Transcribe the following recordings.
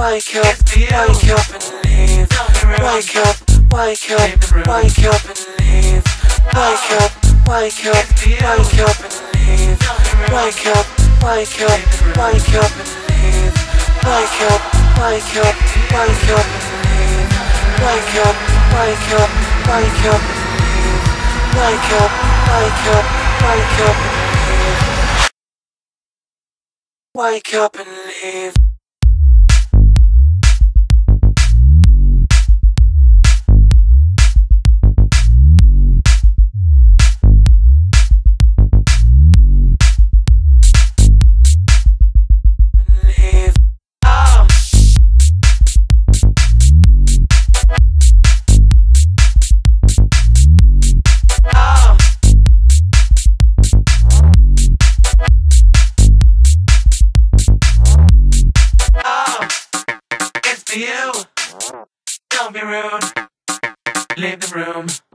Wake up, wake up, and leave. Wake up, wake up, wake up and leave. Wake up, wake up, wake up and leave. Wake up, wake up, wake up and leave. Wake up, wake up, wake up and leave. Wake up, wake up, wake up and leave. Wake up, wake up, wake up and leave. Wake up and. Leave. For you. Don't be rude. Leave the room.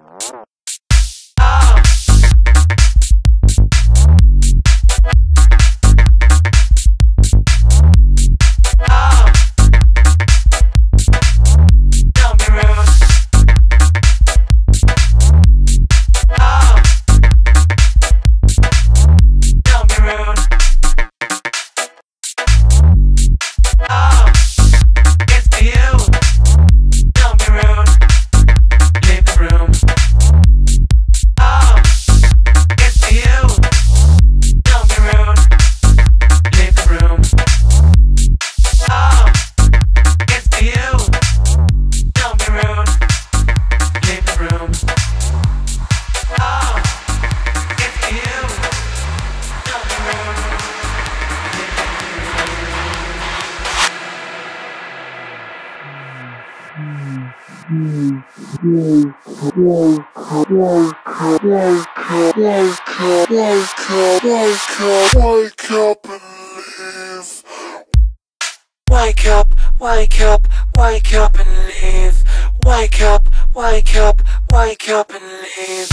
Wake up wake up, wake up and leave. Wake up, wake up, wake up and leave.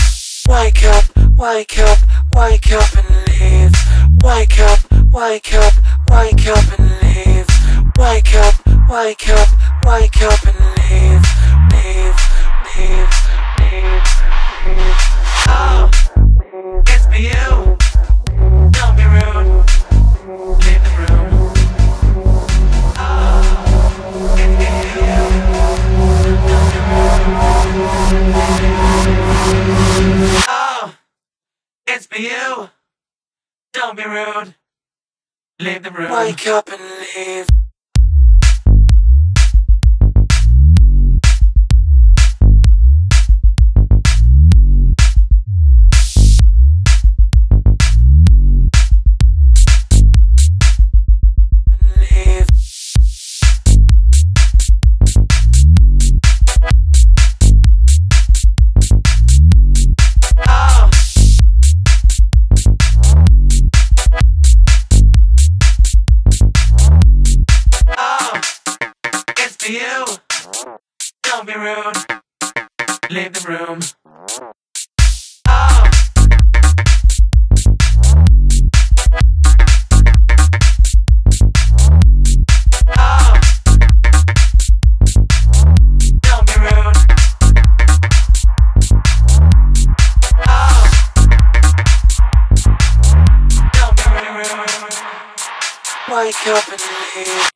Wake up, wake up, wake up and leave. Wake up, wake up, wake up and leave. Wake up, wake up, wake up and leave. Leave, leave, leave. Oh, it's for you. Don't be rude. Leave the room. Oh, it's for you. Don't be rude. Oh, it's for you. Don't be rude. Leave the room. Wake up and. Leave. Don't be rude. Leave the room. Oh. Oh. Don't be rude. Oh. Don't be rude. Wake up and leave.